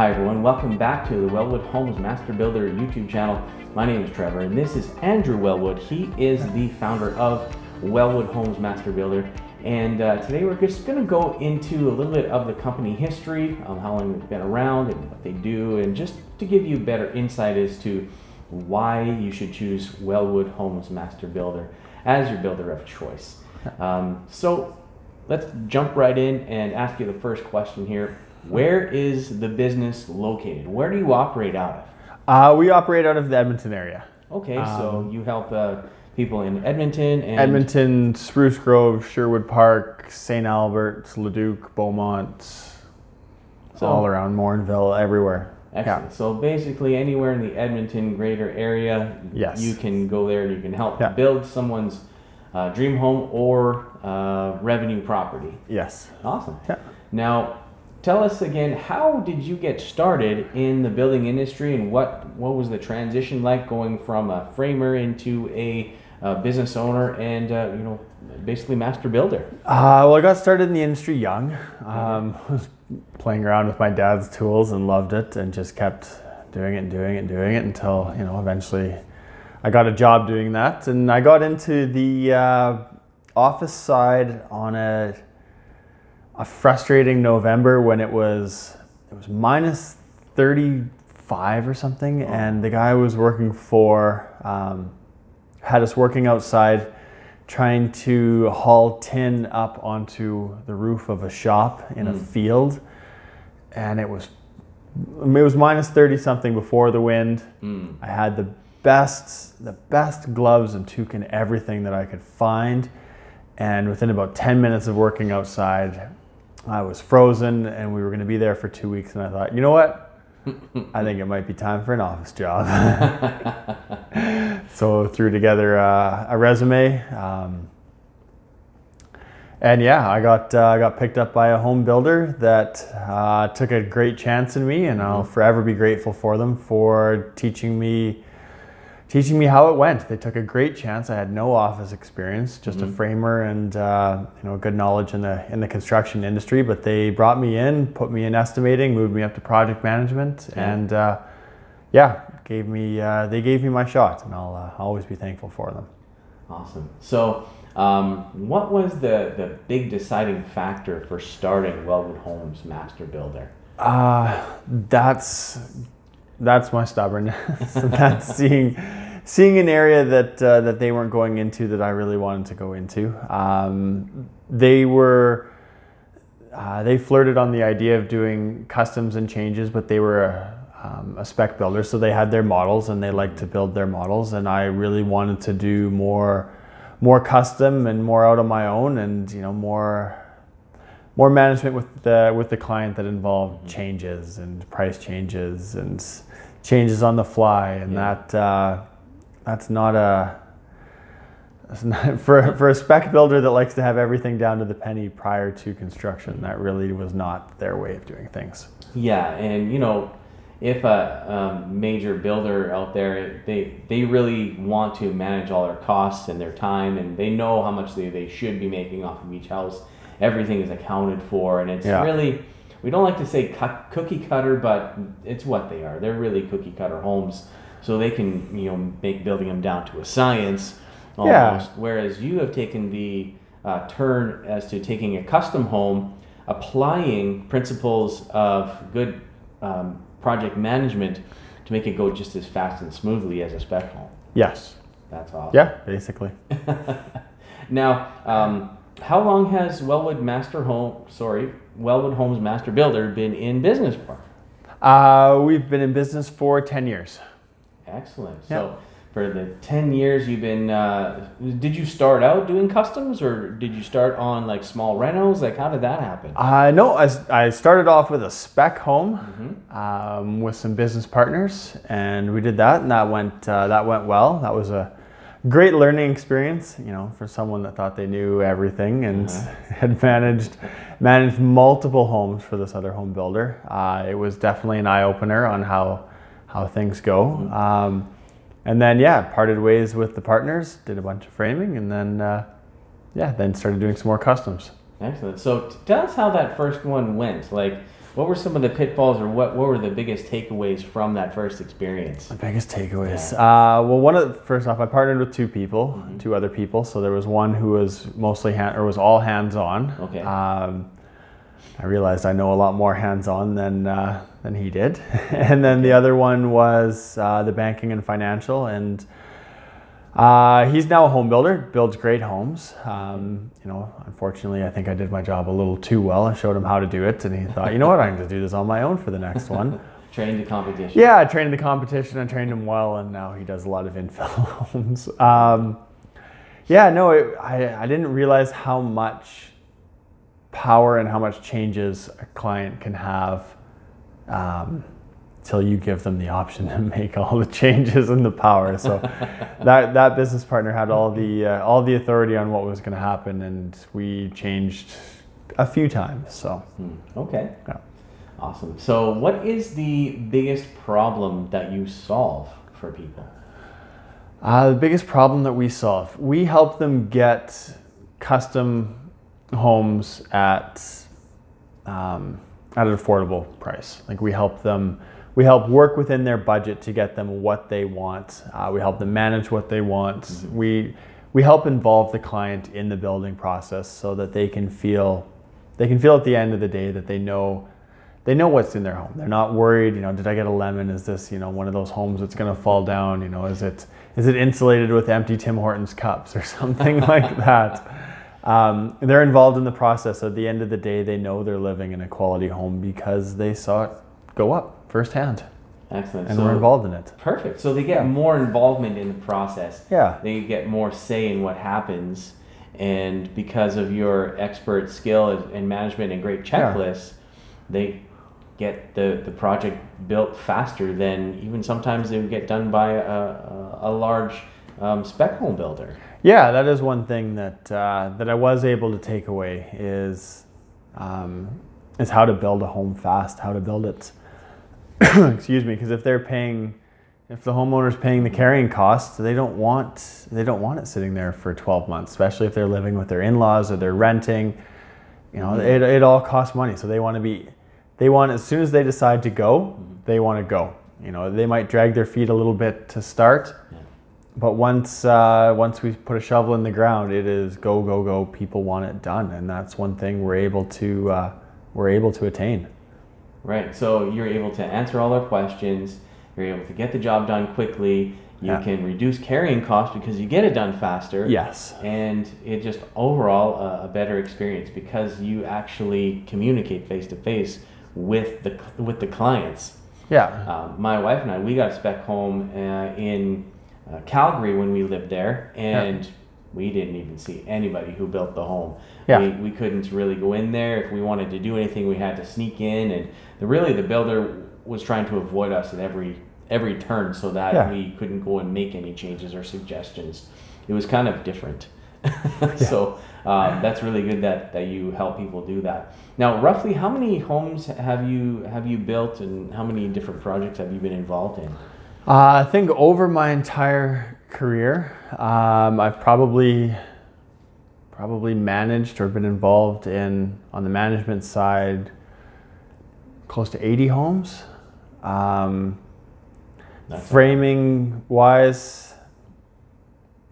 Hi everyone, welcome back to the Wellwood Homes Master Builder YouTube channel. My name is Trevor and this is Andrew Wellwood. He is the founder of Wellwood Homes Master Builder. And uh, today we're just going to go into a little bit of the company history, um, how long they've been around and what they do, and just to give you better insight as to why you should choose Wellwood Homes Master Builder as your builder of choice. Um, so let's jump right in and ask you the first question here. Where is the business located? Where do you operate out of? Uh, we operate out of the Edmonton area. Okay, so you help uh, people in Edmonton and Edmonton, Spruce Grove, Sherwood Park, St. Albert, Leduc, Beaumont, So- all around Morinville, everywhere. Excellent. So basically, anywhere in the Edmonton greater area, Yes. you can go there and you can help Yeah. build someone's uh, dream home or uh, revenue property. Yes. Awesome. Yeah. Now, tell us again, how did you get started in the building industry, and what what was the transition like going from a framer into a, uh business owner and uh, you know basically master builder? Uh, well, I got started in the industry young. Um, was playing around with my dad's tools and loved it, and just kept doing it and doing it and doing it until you know eventually I got a job doing that, and I got into the uh, office side on a a frustrating November when it was it was minus thirty five or something, and the guy I was working for um, had us working outside trying to haul tin up onto the roof of a shop in a field and it was it was minus 30 something before the wind. Mm. i had the best the best gloves and toque and everything that i could find and within about 10 minutes of working outside i was frozen and we were going to be there for two weeks and i thought you know what? I think it might be time for an office job. So threw together uh, a resume um, and yeah i got uh, I got picked up by a home builder that uh, took a great chance in me and i'll forever be grateful for them for teaching me teaching me how it went they took a great chance i had no office experience just a framer and uh, you know good knowledge in the in the construction industry but they brought me in put me in estimating moved me up to project management Yeah. and uh, yeah gave me uh, they gave me my shot and i'll uh, always be thankful for them Awesome. So, um, what was the the big deciding factor for starting Wellwood Homes Master Builder? Uh, that's that's my stubbornness. that's seeing seeing an area that uh, that they weren't going into that I really wanted to go into. Um, they were uh, they flirted on the idea of doing customs and changes, but they were a, um, a spec builder, so they had their models and they liked to build their models. And I really wanted to do more more custom and more out on my own, and you know more more management with the with the client that involved changes and price changes and changes on the fly, and Yeah. that uh, that's not a that's not, for for a spec builder that likes to have everything down to the penny prior to construction. That really was not their way of doing things. Yeah, and you know, if a um, major builder out there, they they really want to manage all their costs and their time, and they know how much they, they should be making off of each house. Everything is accounted for, and it's Yeah. really we don't like to say cut, cookie cutter, but it's what they are. They're really cookie cutter homes, so they can you know make building them down to a science Yeah. Whereas you have taken the uh, turn as to taking a custom home, applying principles of good um, project management to make it go just as fast and smoothly as a spec home. Yes. That's awesome. Yeah. Basically. Now, um, how long has Wellwood Master Home, sorry, Wellwood Homes Master Builder been in business for? Uh, we've been in business for ten years. Excellent. Yeah. So, for the 10 years you've been, uh, did you start out doing customs or did you start on like small renos? Like, how did that happen? Uh, no, I, I started off with a spec home Mm-hmm. um, with some business partners, and we did that, and that went uh, that went well. That was a great learning experience, you know, for someone that thought they knew everything and had managed managed multiple homes for this other home builder. Uh, it was definitely an eye opener on how how things go. Um, and then yeah, parted ways with the partners, did a bunch of framing, and then uh, yeah, then started doing some more customs. Excellent. So, tell us how that first one went. Like, What were some of the pitfalls, or what, what were the biggest takeaways from that first experience? The biggest takeaways. Uh, well, one of the, first off, I partnered with two people, Mm-hmm. two other people. So there was one who was mostly hand, or was all hands on. Okay. Um, I realized I know a lot more hands on than uh, than he did, and then the other one was uh, the banking and financial, and uh, he's now a home builder, builds great homes. Um, you know, unfortunately, I think I did my job a little too well. I showed him how to do it, and he thought, you know what, I'm going to do this on my own for the next one. Trained the competition. Yeah, I trained the competition. I trained him well, and now he does a lot of infill homes. Um, yeah, no, it, I, I didn't realize how much power and how much changes a client can have um, till you give them the option to make all the changes and the power. So that that business partner had all the uh, all the authority on what was going to happen, and we changed a few times. So Hmm, Okay. Yeah. Awesome. So, what is the biggest problem that you solve for people? Uh, the biggest problem that we solve, we help them get custom homes at um, at an affordable price. Like we help them, we help work within their budget to get them what they want. Uh, we help them manage what they want. We we help involve the client in the building process so that they can feel they can feel at the end of the day that they know they know what's in their home. They're not worried, you know, did I get a lemon? Is this, you know, one of those homes that's going to fall down? You know, is it is it insulated with empty Tim Hortons cups or something like that? Um, they're involved in the process. At the end of the day, they know they're living in a quality home because they saw it go up firsthand Excellent. and so, were involved in it. Perfect. So they get more involvement in the process. Yeah. They get more say in what happens, and because of your expert skill and management and great Yeah. checklists, they get the, the project built faster than even sometimes they would get done by a, a, a large um, spec home builder. Yeah, that is one thing that uh, that I was able to take away is um, is how to build a home fast, how to build it. excuse me, because if they're paying, if the homeowner's paying the carrying costs, they don't want they don't want it sitting there for 12 months, especially if they're living with their in-laws or they're renting. You know, it, it all costs money, so they want to be, they want as soon as they decide to go, they want to go. You know, they might drag their feet a little bit to start, but once uh, once we put a shovel in the ground, it is go go go. People want it done, and that's one thing we're able to uh, we're able to attain. Right. So you're able to answer all their questions. You're able to get the job done quickly. You Yeah. can reduce carrying costs because you get it done faster. Yes. And it just overall uh, a better experience because you actually communicate face to face with the with the clients. Yeah. Um, my wife and I, we got a spec home uh, in uh, Calgary when we lived there, and we didn't even see anybody who built the home. Yeah. We, we couldn't really go in there. If we wanted to do anything, we had to sneak in, and the, really the builder was trying to avoid us at every every turn so that Yeah. we couldn't go and make any changes or suggestions. It was kind of different. so um, that's really good that, that you help people do that. Now, roughly, how many homes have you have you built, and how many different projects have you been involved in? Uh, I think over my entire career, um, I've probably probably managed or been involved in on the management side close to 80 homes. Um, framing wise,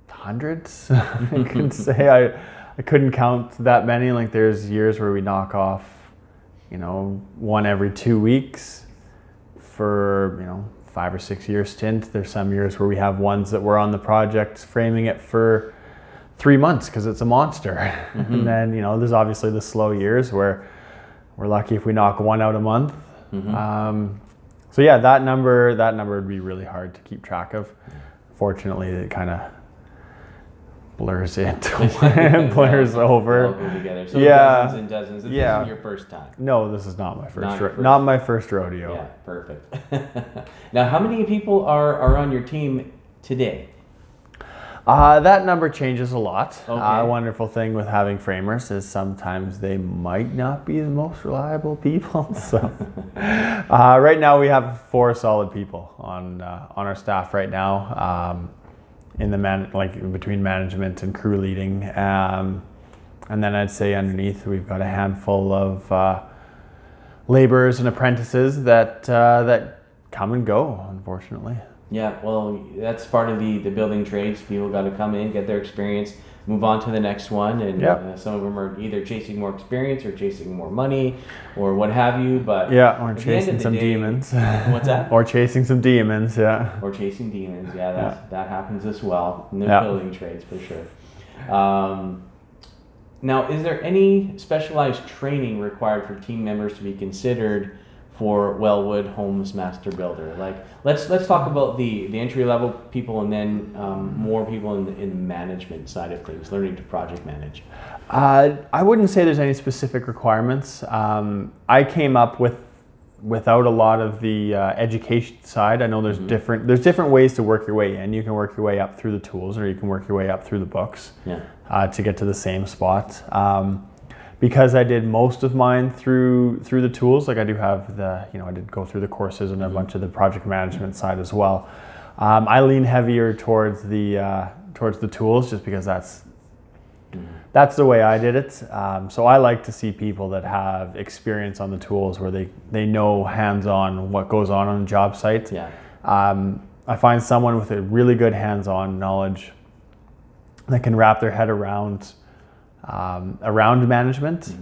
hundreds. I could say I, I couldn't count that many. Like there's years where we knock off, you know, one every two weeks for you know five or six year stint. There's some years where we have ones that were on the project framing it for three months because it's a monster. and then you know there's obviously the slow years where we're lucky if we knock one out a month. Um, so yeah, that number that number would be really hard to keep track of. Fortunately, it kind of blurs it, blurs over. So Yeah. dozens and dozens. This Yeah. isn't your first time. No, this is not my first, Not ro- first. not my first rodeo. Yeah, perfect. now, how many people are, are on your team today? Uh, that number changes a lot. Okay. Uh, wonderful thing with having framers is sometimes they might not be the most reliable people. So, uh, right now we have four solid people on uh, on our staff right now. Um, in the man, like between management and crew leading, um, and then I'd say underneath we've got a handful of uh, laborers and apprentices that uh, that come and go, unfortunately. Yeah, well, that's part of the, the building trades. People got to come in, get their experience, move on to the next one, and Yep. uh, some of them are either chasing more experience or chasing more money or what have you. But Yeah, or at the end chasing some day- demons. What's that? or chasing some demons, yeah. or chasing demons. Yeah, that that happens as well in the Yeah. building trades for sure. Um, now, is there any specialized training required for team members to be considered for Wellwood Homes Master Builder? Like, let's let's talk about the the entry level people and then um, more people in the, in the management side of things, learning to project manage. Uh, I wouldn't say there's any specific requirements. Um, I came up with without a lot of the uh, education side. I know there's different there's different ways to work your way in. You can work your way up through the tools, or you can work your way up through the books Yeah. uh, to get to the same spot. Um, because I did most of mine through through the tools, like I do have the you know I did go through the courses and a bunch of the project management side as well. Um, I lean heavier towards the uh, towards the tools just because that's that's the way I did it. Um, so I like to see people that have experience on the tools where they, they know hands on what goes on on a job site. Yeah. Um, I find someone with a really good hands on knowledge that can wrap their head around um, around management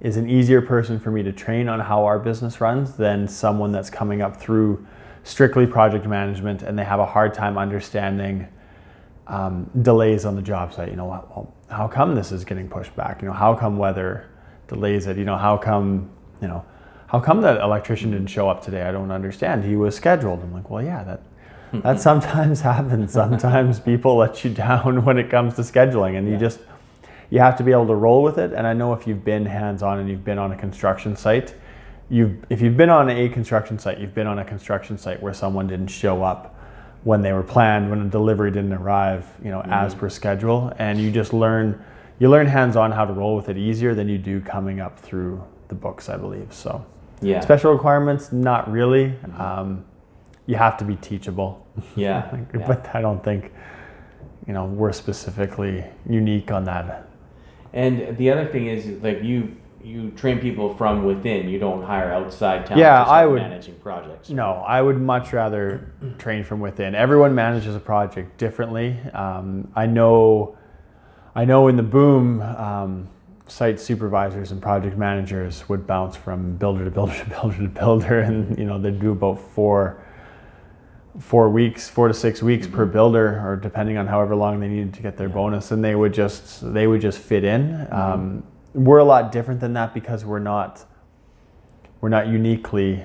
is an easier person for me to train on how our business runs than someone that's coming up through strictly project management and they have a hard time understanding um, delays on the job site. You know, well, how come this is getting pushed back? You know, how come weather delays it? You know, how come, you know, how come that electrician didn't show up today? I don't understand. He was scheduled. I'm like, well, yeah, that that sometimes happens. Sometimes people let you down when it comes to scheduling, and you just you have to be able to roll with it. And I know if you've been hands-on and you've been on a construction site, you've if you've been on a construction site, you've been on a construction site where someone didn't show up when they were planned, when a delivery didn't arrive, you know, as per schedule, and you just learn you learn hands-on how to roll with it easier than you do coming up through the books, I believe. So Yeah. special requirements, not really. Um, you have to be teachable, Yeah. yeah. but I don't think you know we're specifically unique on that. And the other thing is, like you, you train people from within. You don't hire outside talent. Yeah, to I would- managing projects. No, I would much rather train from within. Everyone manages a project differently. Um, I know, I know in the boom, um, site supervisors and project managers would bounce from builder to builder to builder to builder, and you know they'd do about four, four weeks, four to six weeks per builder, or depending on however long they needed to get their bonus, and they would just they would just fit in. Um, we're a lot different than that because we're not we're not uniquely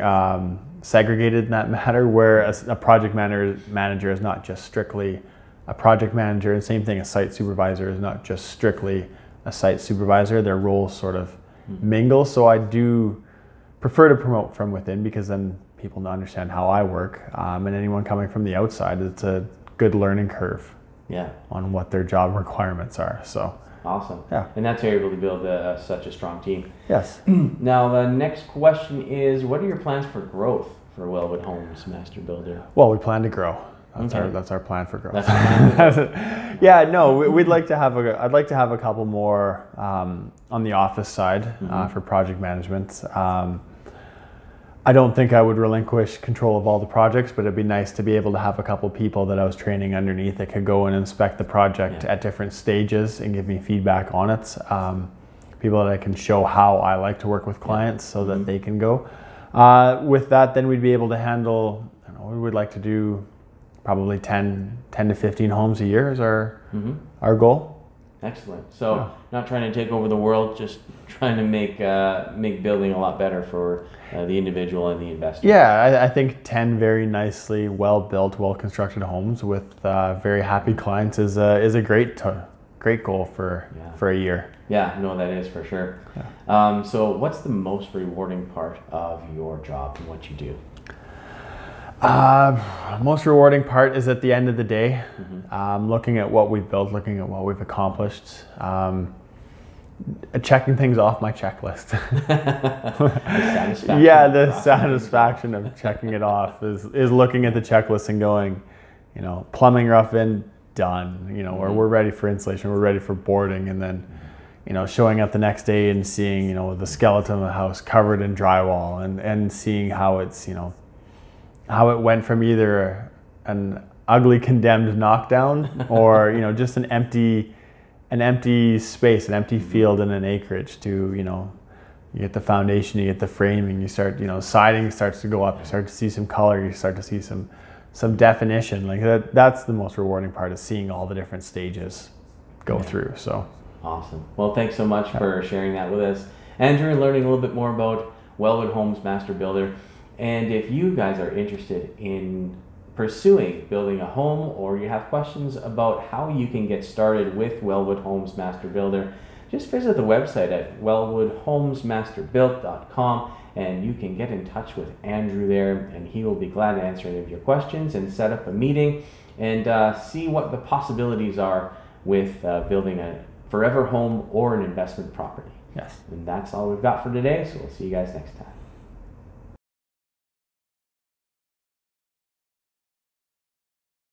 um, segregated in that matter. Where a project manager manager is not just strictly a project manager, and same thing, a site supervisor is not just strictly a site supervisor. Their roles sort of mingle. So I do prefer to promote from within because then people to understand how I work, um, and anyone coming from the outside, it's a good learning curve Yeah. on what their job requirements are. So Awesome. Yeah. And that's how you're able to build a, such a strong team. yes. Now, the next question is what are your plans for growth for Wellwood Homes Master Builder? Well, we plan to grow. That's our that's our plan for growth. That's the plan yeah, no, we- we'd like to have a. I'd like to have a couple more um, on the office side uh, for project management. Um, I don't think I would relinquish control of all the projects, but it'd be nice to be able to have a couple people that I was training underneath that could go and inspect the project Yeah. at different stages and give me feedback on it. Um, people that I can show how I like to work with clients so that they can go. Uh, with that, then we'd be able to handle. I don't know, we would like to do probably 10, 10 to 15 homes a year is our Mm-hmm. our goal. Excellent. So, Yeah. not trying to take over the world, just trying to make uh, make building a lot better for uh, the individual and the investor. Yeah, I, I think 10 very nicely, well built, well constructed homes with uh, very happy clients is a, is a great, to- great goal for, Yeah. for a year. Yeah, no, that is for sure. Um, so, what's the most rewarding part of your job and what you do? Uh, most rewarding part is at the end of the day, Mm-hmm. um, looking at what we've built, looking at what we've accomplished, um, checking things off my checklist. satisfaction yeah, the the satisfaction of checking it off is, is looking at the checklist and going, you know, plumbing rough in, done, you know, or Mhm. we're ready for insulation, we're ready for boarding, and then, you know, showing up the next day and seeing, you know, the skeleton of the house covered in drywall and, and seeing how it's, you know, how it went from either an ugly condemned knockdown or, you know, just an empty, an empty space, an empty mm-hmm. field in an acreage to, you know, you get the foundation, you get the framing, you start, you know, siding starts to go up, you start to see some color, you start to see some, some definition. Like that, that's the most rewarding part is seeing all the different stages go Yeah. through. So. Awesome. Well, thanks so much for sharing that with us, Andrew, and learning a little bit more about Wellwood Homes Master Builder. And if you guys are interested in pursuing building a home or you have questions about how you can get started with Wellwood Homes Master Builder, just visit the website at wellwoodhomesmasterbuilt.com and you can get in touch with Andrew there and he will be glad to answer any of your questions and set up a meeting and uh, see what the possibilities are with uh, building a forever home or an investment property. Yes. And that's all we've got for today, so we'll see you guys next time.